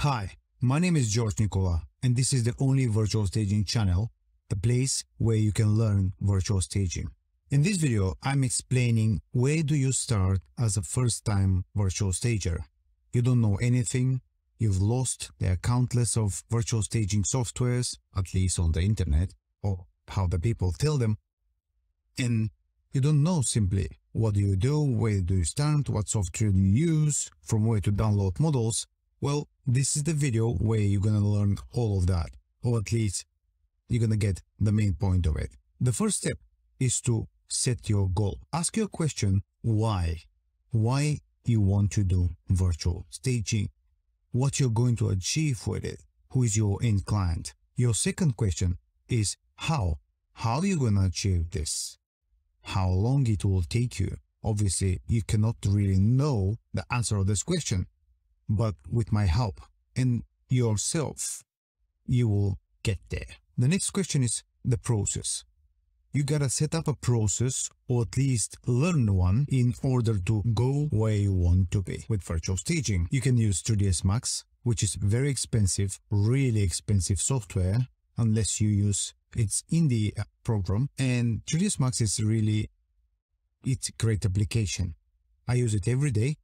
Hi, my name is George Nicola, and this is the only virtual staging channel, the place where you can learn virtual staging. In this video, I'm explaining where do you start as a first-time virtual stager. You don't know anything, you've lost. There are countless of virtual staging softwares, at least on the internet, or how the people tell them, and you don't know simply what do you do, where do you start, what software do you use, from where to download models. Well, this is the video where you're gonna learn all of that, or at least you're gonna get the main point of it. The first step is to set your goal. Ask your question, why? Why you want to do virtual staging? What you're going to achieve with it? Who is your end client? Your second question is how? How are you to achieve this? How long it will take you? Obviously, you cannot really know the answer of this question, but with my help and yourself, you will get there. The next question is the process. You gotta set up a process or at least learn one in order to go where you want to be. With virtual staging, you can use 3ds Max, which is very expensive, really expensive software, unless you use its indie program. And 3ds Max is really, it's great application. I use it every day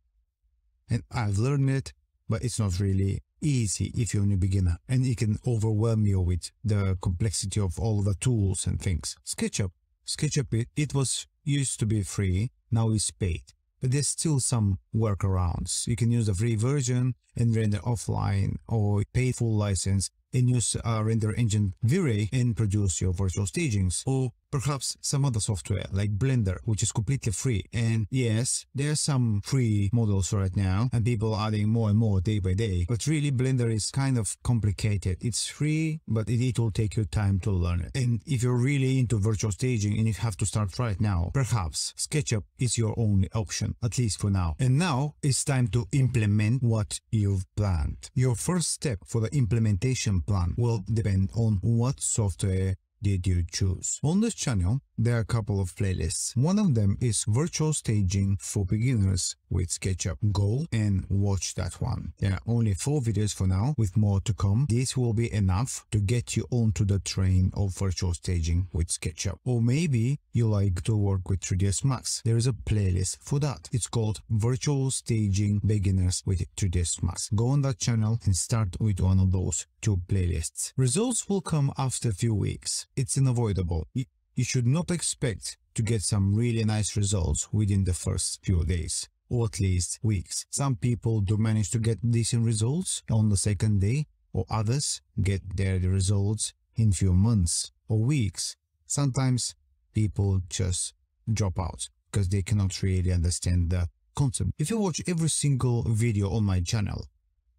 and I've learned it, but it's not really easy if you're a beginner and it can overwhelm you with the complexity of all the tools and things. SketchUp. SketchUp, it, it was used to be free, now it's paid. But there's still some workarounds. You can use the free version and render offline or pay full license and use a render engine V-Ray and produce your virtual stagings. Or perhaps some other software like Blender, which is completely free. And yes, there are some free models right now and people are adding more and more day by day. But really Blender is kind of complicated. It's free, but it, it will take you time to learn it. And if you're really into virtual staging and you have to start right now, perhaps SketchUp is your only option, at least for now. And now it's time to implement what you've planned. Your first step for the implementation plan will depend on what software did you choose. On this channel, there are a couple of playlists. One of them is Virtual Staging for Beginners with SketchUp. Go and watch that one. There are only four videos for now with more to come. This will be enough to get you onto the train of virtual staging with SketchUp. Or maybe you like to work with 3ds Max. There is a playlist for that. It's called Virtual Staging Beginners with 3ds Max. Go on that channel and start with one of those two playlists. Results will come after a few weeks. It's unavoidable. You should not expect to get some really nice results within the first few days or at least weeks. Some people do manage to get decent results on the second day or others get their results in few months or weeks. Sometimes people just drop out because they cannot really understand the concept. If you watch every single video on my channel,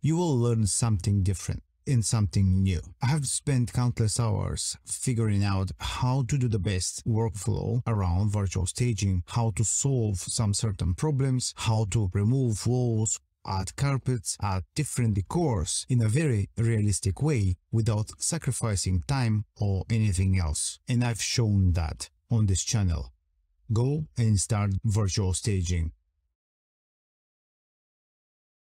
you will learn something different in something new. I have spent countless hours figuring out how to do the best workflow around virtual staging, how to solve some certain problems, how to remove walls, add carpets, add different decors in a very realistic way without sacrificing time or anything else. And I've shown that on this channel. Go and start virtual staging.